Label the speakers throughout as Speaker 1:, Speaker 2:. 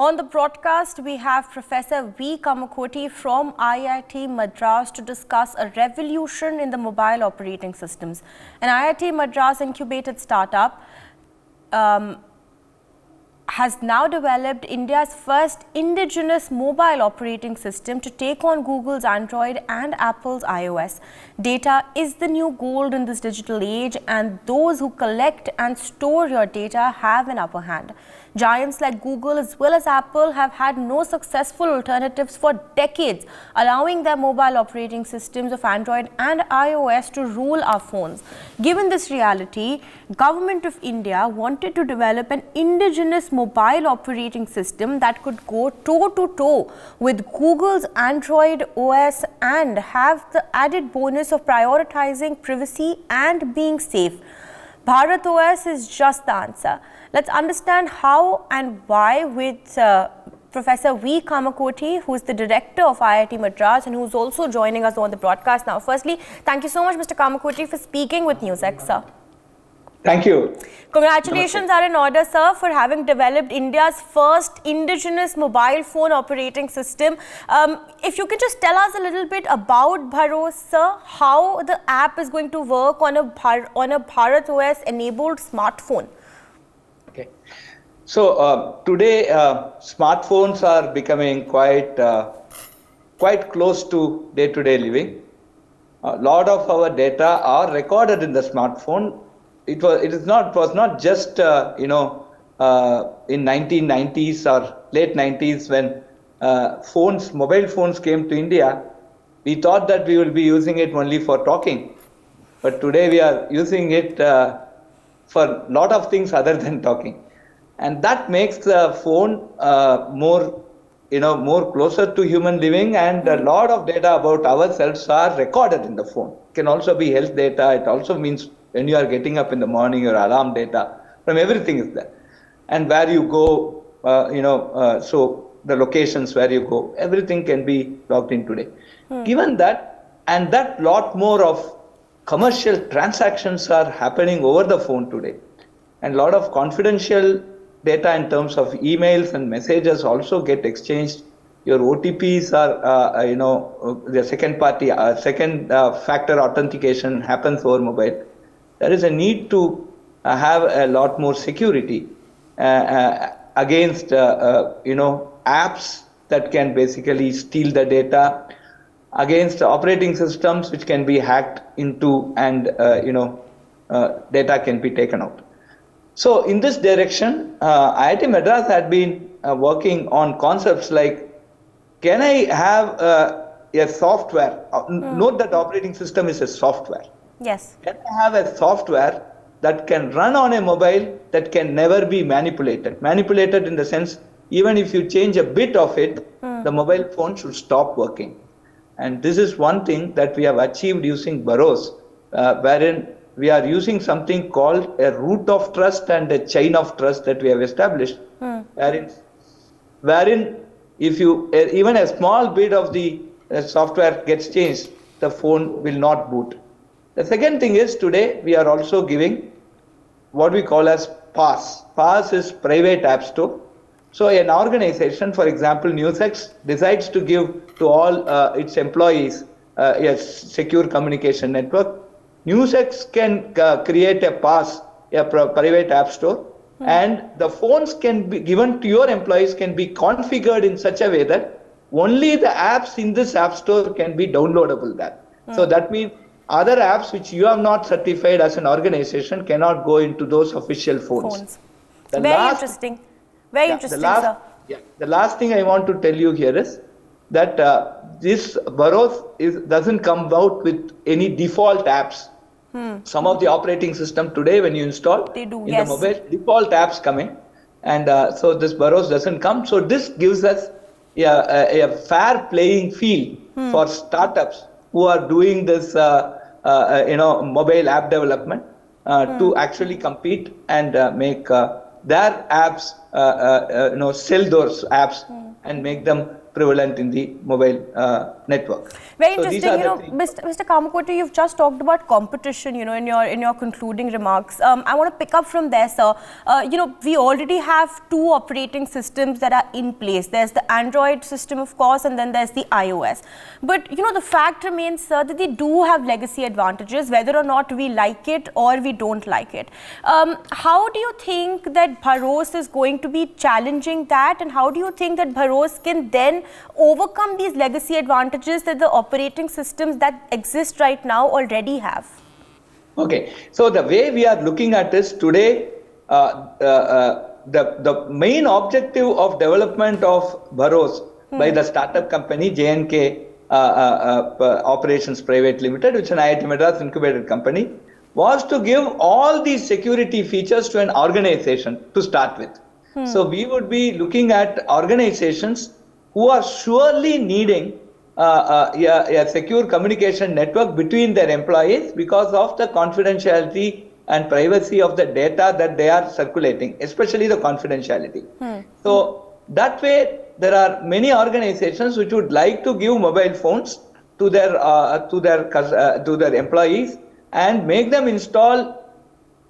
Speaker 1: On the broadcast, we have Professor V. Kamakoti from IIT Madras to discuss a revolution in the mobile operating systems. An IIT Madras incubated startup um, has now developed India's first indigenous mobile operating system to take on Google's Android and Apple's iOS. Data is the new gold in this digital age and those who collect and store your data have an upper hand. Giants like Google as well as Apple have had no successful alternatives for decades, allowing their mobile operating systems of Android and iOS to rule our phones. Given this reality, Government of India wanted to develop an indigenous mobile operating system that could go toe to toe with Google's Android OS and have the added bonus of prioritizing privacy and being safe. Bharat OS is just the answer. Let's understand how and why with uh, Professor V. Kamakoti, who is the director of IIT Madras and who's also joining us on the broadcast now. Firstly, thank you so much, Mr. Kamakoti, for speaking with NewsX, sir.
Speaker 2: Thank you.
Speaker 1: Congratulations are in order, sir, for having developed India's first indigenous mobile phone operating system. Um, if you could just tell us a little bit about Bharos, sir, how the app is going to work on a, on a Bharat OS enabled smartphone.
Speaker 2: Okay. So uh, today, uh, smartphones are becoming quite, uh, quite close to day-to-day -day living. A lot of our data are recorded in the smartphone it was it is not it was not just uh, you know uh, in 1990s or late 90s when uh, phones mobile phones came to India we thought that we will be using it only for talking. But today we are using it uh, for a lot of things other than talking. And that makes the phone uh, more you know more closer to human living and a lot of data about ourselves are recorded in the phone. It can also be health data. It also means when you are getting up in the morning, your alarm data from everything is there. And where you go, uh, you know, uh, so the locations where you go, everything can be logged in today. Hmm. Given that, and that lot more of commercial transactions are happening over the phone today, and a lot of confidential data in terms of emails and messages also get exchanged. Your OTPs are, uh, you know, the second party, uh, second uh, factor authentication happens over mobile there is a need to uh, have a lot more security uh, uh, against you know apps that can basically steal the data against operating systems which can be hacked into and you know data can be taken out. So in this direction, uh, IIT Madras had been uh, working on concepts like, can I have uh, a software? Mm. Note that operating system is a software.
Speaker 1: Yes.
Speaker 2: Can I have a software that can run on a mobile that can never be manipulated? Manipulated in the sense, even if you change a bit of it, mm. the mobile phone should stop working. And this is one thing that we have achieved using Bharos, uh, wherein we are using something called a root of trust and a chain of trust that we have established, mm. wherein, wherein if you uh, even a small bit of the uh, software gets changed, the phone will not boot. The second thing is today we are also giving what we call as PASS. PASS is private app store. So an organization, for example, NewsX, decides to give to all uh, its employees uh, a secure communication network. NewsX can uh, create a PASS, a private app store, mm. and the phones can be given to your employees can be configured in such a way that only the apps in this app store can be downloadable there. Mm. So that means other apps which you have not certified as an organization cannot go into those official phones. phones.
Speaker 1: Very last, interesting. Very yeah, interesting,
Speaker 2: last,
Speaker 1: sir.
Speaker 2: Yeah, the last thing I want to tell you here is that uh, this Bharos is, doesn't come out with any default apps. Hmm. Some of the operating system today, when you install
Speaker 1: they do,
Speaker 2: in
Speaker 1: yes.
Speaker 2: the mobile, default apps coming, and uh, so this Bharos doesn't come. So this gives us a, a, a fair playing field hmm. for startups who are doing this uh, Uh, uh, you know, mobile app development mm. to actually compete and make their apps, you know, sell those apps mm. and make them prevalent in the mobile uh, network.
Speaker 1: Very so interesting. You know, Mr. Mr. Kamakoti, you've just talked about competition. You know, in your in your concluding remarks, um, I want to pick up from there, sir. Uh, you know, we already have two operating systems that are in place. There's the Android system, of course, and then there's the iOS. But you know, the fact remains, sir, that they do have legacy advantages, whether or not we like it or we don't like it. Um, how do you think that Bharos is going to be challenging that, and how do you think that Bharos can then overcome these legacy advantages that the operating systems that exist right now already have?
Speaker 2: Okay, so the way we are looking at this today, uh, uh, uh, the, the main objective of development of Bharos hmm. by the startup company JNK uh, uh, uh, Operations Private Limited, which is an IIT Madras incubated company, was to give all these security features to an organization to start with. Hmm. So we would be looking at organizations who are surely needing uh, uh, a, a, secure communication network between their employees because of the confidentiality and privacy of the data that they are circulating, especially the confidentiality. Hmm. So that way, there are many organizations which would like to give mobile phones to their uh, to their uh, to their employees and make them install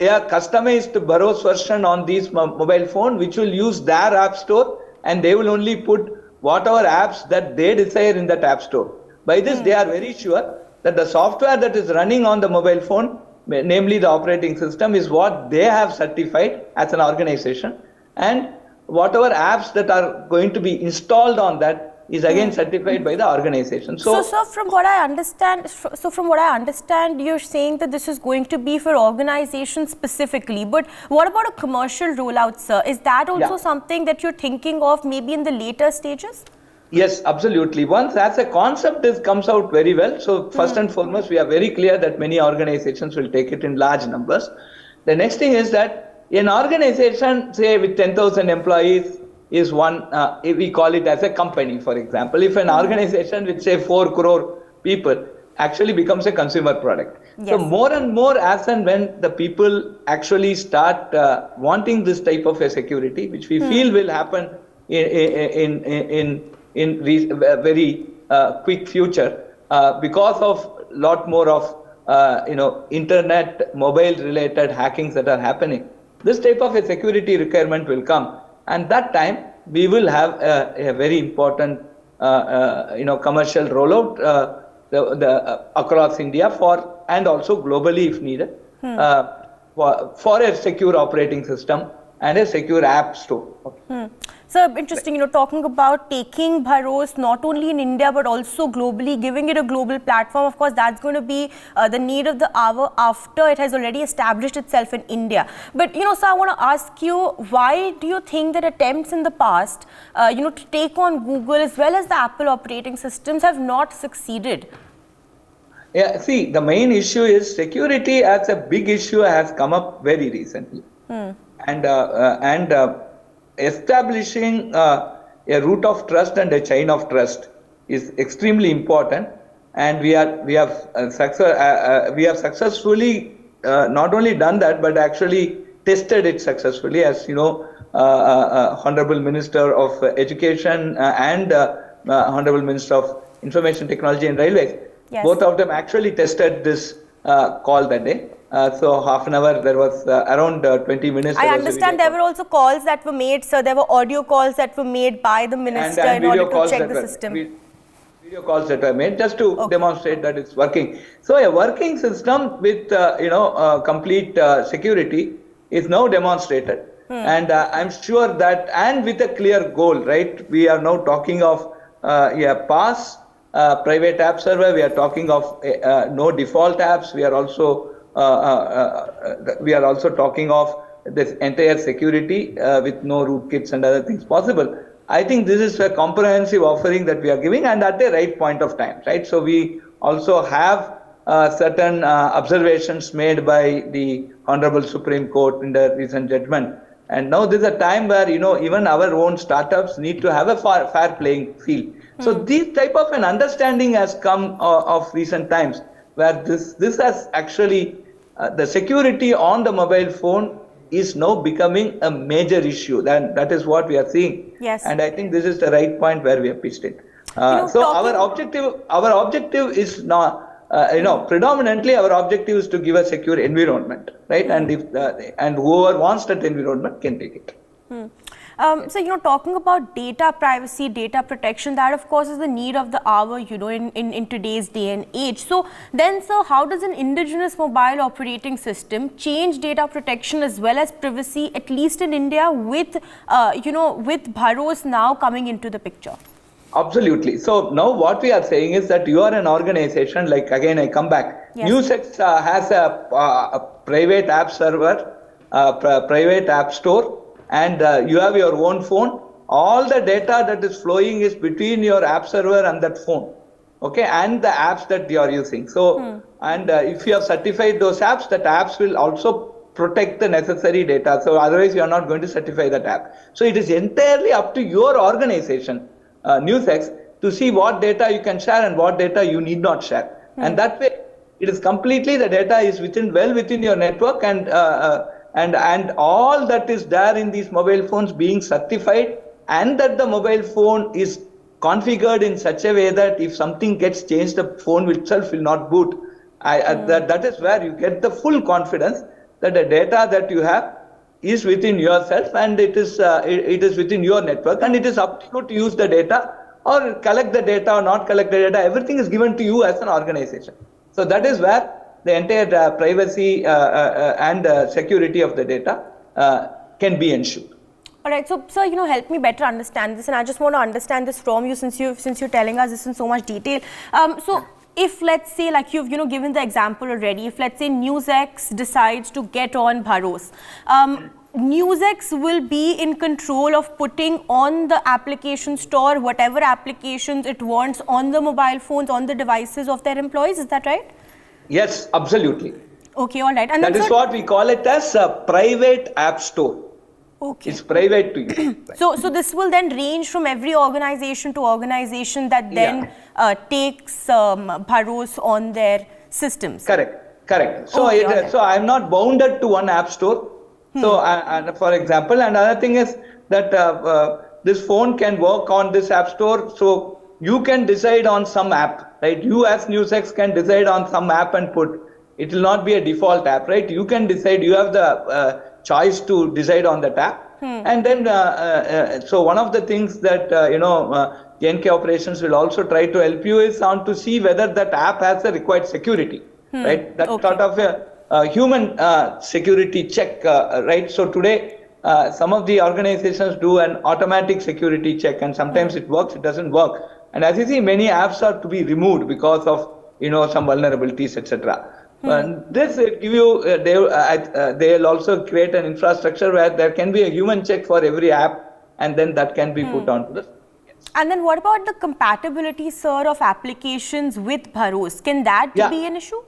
Speaker 2: a customized Bharos version on these mobile phone, which will use their app store, and they will only put whatever apps that they desire in that app store. By this, mm. they are very sure that the software that is running on the mobile phone, namely the operating system, is what they have certified as an organization. And whatever apps that are going to be installed on that is again hmm. certified by the organization.
Speaker 1: So, so, so from what I understand, so from what I understand, you're saying that this is going to be for organizations specifically. But what about a commercial rollout, sir? Is that also yeah. something that you're thinking of maybe in the later stages?
Speaker 2: Yes, absolutely. Once as a concept this comes out very well. So first mm. and foremost, we are very clear that many organizations will take it in large numbers. The next thing is that an organization, say with 10,000 employees, is one, uh, we call it as a company, for example. If an mm-hmm. organization with say 4 crore people actually becomes a consumer product. Yes. So more and more as and when the people actually start uh, wanting this type of a security, which we hmm. feel will happen in, in, in, in, in very uh, quick future uh, because of a lot more of uh, you know internet mobile related hackings that are happening this type of a security requirement will come and that time we will have a, a very important uh, uh, you know commercial rollout uh, the, the uh, across India for and also globally if needed hmm. Uh, for, for a secure operating system and a secure app store.
Speaker 1: Hmm. So interesting, you know, talking about taking Bharos not only in India but also globally, giving it a global platform. Of course, that's going to be uh, the need of the hour after it has already established itself in India. But you know, so I want to ask you, why do you think that attempts in the past, uh, you know, to take on Google as well as the Apple operating systems have not succeeded?
Speaker 2: Yeah, see, the main issue is security as a big issue has come up very recently, hmm. and uh, uh and uh, establishing uh, a root of trust and a chain of trust is extremely important. And we are we have uh, success, uh, uh, we have successfully uh, not only done that but actually tested it successfully as you know uh, honorable minister of education and honorable minister of information technology and railways. Yes. both of them actually tested this call that day uh, so half an hour, there was uh, around uh, 20 minutes.
Speaker 1: I understand there call. were also calls that were made, so there were audio calls that were made by the minister
Speaker 2: and,
Speaker 1: and in order to check the were, system.
Speaker 2: Video calls that were made just to okay. demonstrate that it's working. So a working system with uh, you know uh, complete uh, security is now demonstrated, hmm. and I'm sure that and with a clear goal, right? We are now talking of a pass private app server. We are talking of no default apps. We are also we are also talking of this entire security with no rootkits and other things possible. I think this is a comprehensive offering that we are giving and at the right point of time, right? So we also have uh, certain uh, observations made by the Honorable Supreme Court in the recent judgment. And now this is a time where, you know, even our own startups need to have a far, fair playing field. Mm. So hmm. this type of an understanding has come uh, of recent times where this, this has actually uh, the security on the mobile phone is now becoming a major issue. That, that is what we are seeing.
Speaker 1: Yes.
Speaker 2: And I think this is the right point where we have pitched it. Uh,
Speaker 1: You know,
Speaker 2: so our objective, our objective is not, uh, you know, predominantly our objective is to give a secure environment, right? And if uh, and whoever wants that environment can take it.
Speaker 1: Um, so, you know, talking about data privacy, data protection, that of course is the need of the hour, you know, in, in, in today's day and age. So, then, sir, how does an indigenous mobile operating system change data protection as well as privacy, at least in India, with, uh, you know, with Bharos now coming into the picture?
Speaker 2: Absolutely. So now what we are saying is that you are an organization, like again, I come back.
Speaker 1: Yes.
Speaker 2: NewsX uh, has a, uh, a private app server, uh, pr- private app store, and uh, you have your own phone. All the data that is flowing is between your app server and that phone. Okay, and the apps that you are using. So, and uh, if you have certified those apps, that apps will also protect the necessary data. So, otherwise, you are not going to certify that app. So, it is entirely up to your organization uh, NewsX to see what data you can share and what data you need not share. And that way, it is completely the data is within well within your network and uh, uh, and and all that is there in these mobile phones being certified and that the mobile phone is configured in such a way that if something gets changed, the phone itself will not boot. I, uh, that, that is where you get the full confidence that the data that you have is within yourself and it is uh, it, it is within your network and it is up to you to use the data or collect the data or not collect the data. Everything is given to you as an organization. So that is where the entire uh, privacy uh, uh, and security of the data can be ensured
Speaker 1: All right, so sir, you know, help me better understand this, and I just want to understand this from you since you since you're telling us this in so much detail. Um, so, if let's say, like you've you know given the example already, if let's say NewsX decides to get on Bharos, um, NewsX will be in control of putting on the application store whatever applications it wants on the mobile phones, on the devices of their employees. Is that right?
Speaker 2: Yes absolutely
Speaker 1: Okay, all right. And
Speaker 2: that is what we call it as a private app store
Speaker 1: Okay.
Speaker 2: it's private to you
Speaker 1: So, so this will then range from every organization to organization that then
Speaker 2: Yeah.
Speaker 1: uh, takes um, Bharos on their systems.
Speaker 2: Correct, correct. So,
Speaker 1: Okay,
Speaker 2: it,
Speaker 1: alright.
Speaker 2: so I'm not bounded to one app store. So, uh, and for example, another thing is that uh, uh, this phone can work on this app store. So, you can decide on some app, right? You as NewsX can decide on some app and put. It will not be a default app, right? You can decide. You have the uh, choice to decide on that app. And then, uh, uh, uh, so one of the things that uh, you know, uh, NK operations will also try to help you is on to see whether that app has the required security, right? That
Speaker 1: Okay.
Speaker 2: sort of a, a human uh, security check, uh, right? So today, uh, some of the organizations do an automatic security check, and sometimes it works, it doesn't work. And as you see, many apps are to be removed because of you know some vulnerabilities, etc. And this will give you, uh, they, uh, uh, they'll also create an infrastructure where there can be a human check for every app, and then that can be put onto the.
Speaker 1: And then what about the compatibility, sir, of applications with Bharos? Can that
Speaker 2: Yeah.
Speaker 1: be an issue?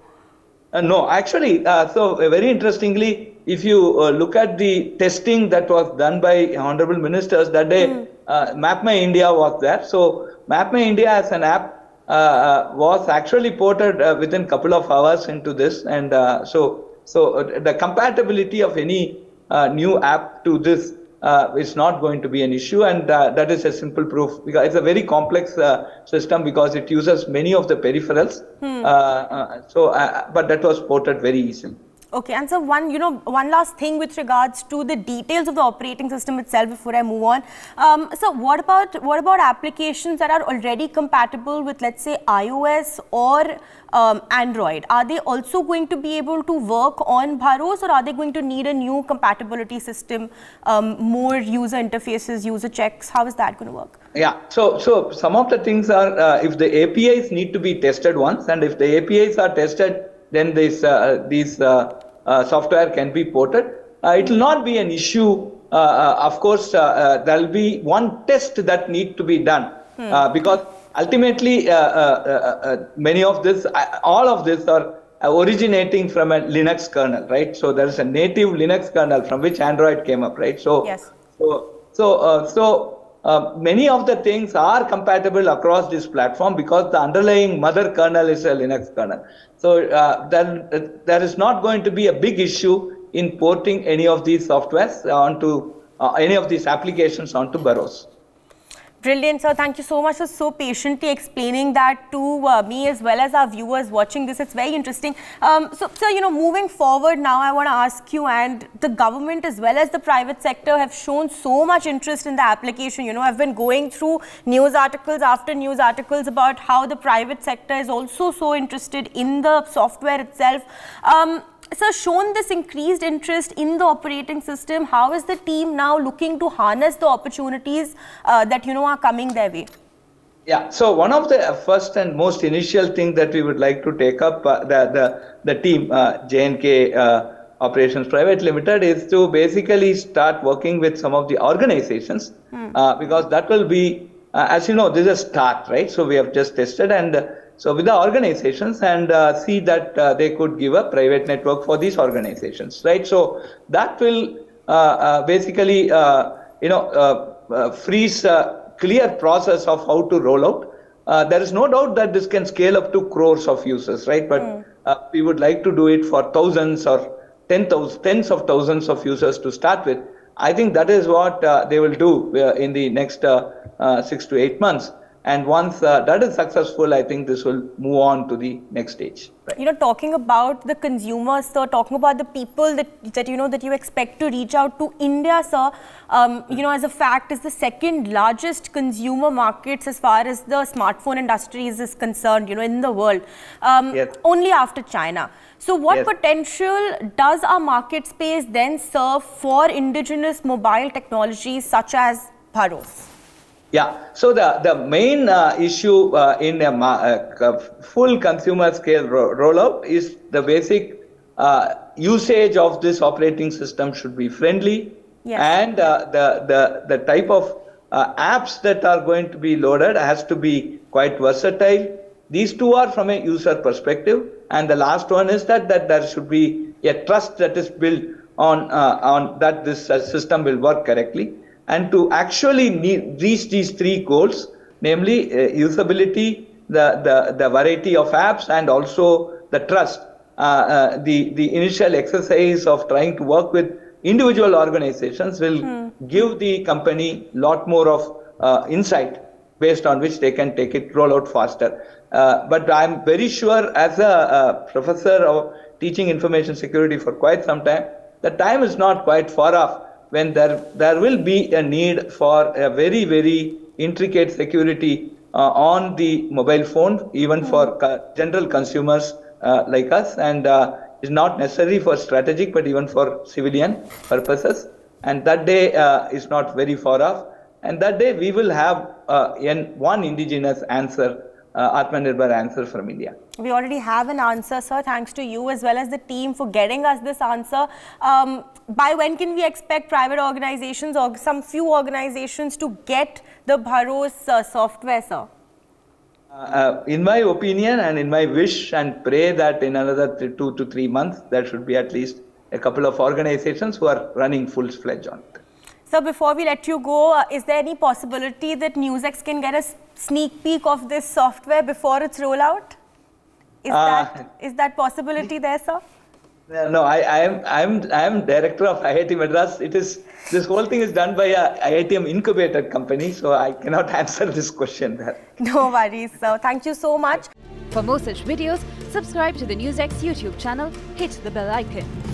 Speaker 2: Uh, no, actually, uh, so uh, very interestingly, if you uh, look at the testing that was done by honorable ministers that day, uh, MapmyIndia was there. So MapmyIndia as an app uh, uh, was actually ported uh, within couple of hours into this, and uh, so so the compatibility of any uh, new app to this uh, is not going to be an issue, and uh, that is a simple proof because it's a very complex uh, system because it uses many of the peripherals. Uh, uh, so, but that was ported very easily.
Speaker 1: Okay, and so one, you know, one last thing with regards to the details of the operating system itself before I move on. Um, so what about what about applications that are already compatible with, let's say, iOS or um, Android? Are they also going to be able to work on Bharos, or are they going to need a new compatibility system, um, more user interfaces, user checks? How is that going to work?
Speaker 2: Yeah. So, so some of the things are uh, if the APIs need to be tested once, and if the APIs are tested, then this uh, these uh, software can be ported. Uh, it will not be an issue. Uh, uh, of course, uh, uh, there will be one test that need to be done uh, because ultimately uh, uh, uh, uh, many of this, uh, all of this are originating from a Linux kernel, right? So there is a native Linux kernel from which Android came up, right? So
Speaker 1: Yes.
Speaker 2: so, so, uh, so uh, many of the things are compatible across this platform because the underlying mother kernel is a Linux kernel. So uh, then uh, there is not going to be a big issue in porting any of these softwares onto uh, any of these applications onto Bharos.
Speaker 1: Brilliant, sir. Thank you so much for so patiently explaining that to uh, me as well as our viewers watching this. It's very interesting. Um, so, sir, you know, moving forward now, I want to ask you, and the government as well as the private sector have shown so much interest in the application. You know, I've been going through news articles after news articles about how the private sector is also so interested in the software itself. Um, so shown this increased interest in the operating system, how is the team now looking to harness the opportunities uh, that you know are coming their way?
Speaker 2: Yeah, so one of the first and most initial thing that we would like to take up uh, the, the the team uh, JNK uh, Operations Private Limited is to basically start working with some of the organizations hmm. Uh, because that will be uh, as you know this is a start right so we have just tested and so with the organizations and uh, see that uh, they could give a private network for these organizations, right? So that will uh, uh basically, uh, you know, uh, freeze a clear process of how to roll out. there is no doubt that this can scale up to crores of users, right? But mm. we would like to do it for thousands or ten thousands, tens of thousands of users to start with. I think that is what they will do in the next six to eight months. And once uh, that is successful, I think this will move on to the next stage.
Speaker 1: Right. You know, talking about the consumers, sir, talking about the people that, that you know that you expect to reach out to, India, sir, um, you know, as a fact, is the second largest consumer markets as far as the smartphone industry is, is concerned, you know, in the world, um, yes. only after China. So what yes. potential does our market space then serve for indigenous mobile technologies such as Bharos?
Speaker 2: Yeah, so the, the main uh, issue uh, in a uh, full consumer scale ro rollout is the basic uh, usage of this operating system should be friendly yes. and uh, the, the, the type of uh, apps that are going to be loaded has to be quite versatile. These two are from a user perspective and the last one is that, that there should be a trust that is built on, on that this system will work correctly and to actually need, reach these three goals, namely uh, usability, the, the, the variety of apps, and also the trust. Uh, uh, the, the initial exercise of trying to work with individual organizations will hmm. give the company lot more of uh, insight based on which they can take it roll out faster. Uh, but I'm very sure as a, a professor of teaching information security for quite some time, the time is not quite far off when there, there will be a need for a very, very intricate security uh, on the mobile phone, even mm. for general consumers uh, like us, and uh, is not necessary for strategic, but even for civilian purposes. And that day uh, is not very far off. And that day we will have uh, one indigenous answer uh, Atmanirbhar answer from India.
Speaker 1: We already have an answer, sir. Thanks to you as well as the team for getting us this answer. Um, by when can we expect private organizations or some few organizations to get the Bharos uh, software, sir?
Speaker 2: Uh, uh, in my opinion and in my wish and pray that in another two to three months, there should be at least a couple of organizations who are running full-fledged on it.
Speaker 1: So before we let you go, uh, is there any possibility that NewsX can get a sneak peek of this software before its rollout? Is, uh, that, is that possibility there, sir?
Speaker 2: No, I, I am I am I am director of IIT Madras. It is this whole thing is done by a IITM incubator company, so I cannot answer this question there.
Speaker 1: No worries, sir. Thank you so much.
Speaker 3: For more such videos, subscribe to the NewsX YouTube channel, hit the bell icon.